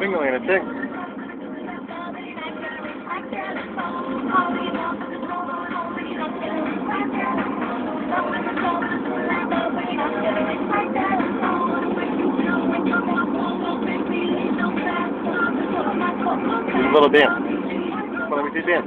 Signaling a tick. A little dance. Let me see dance.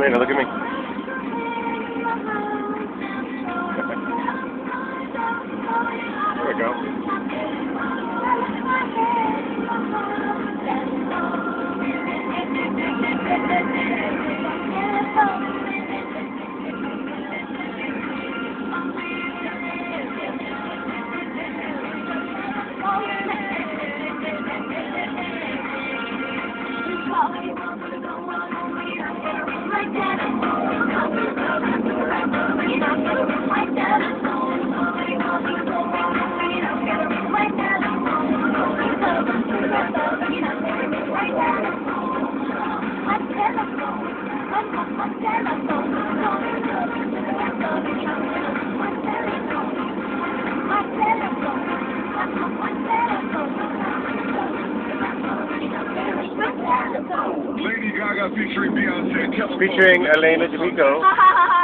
Look at me. There we go. Lady Gaga featuring Beyonce. Featuring Alayna D'Amico.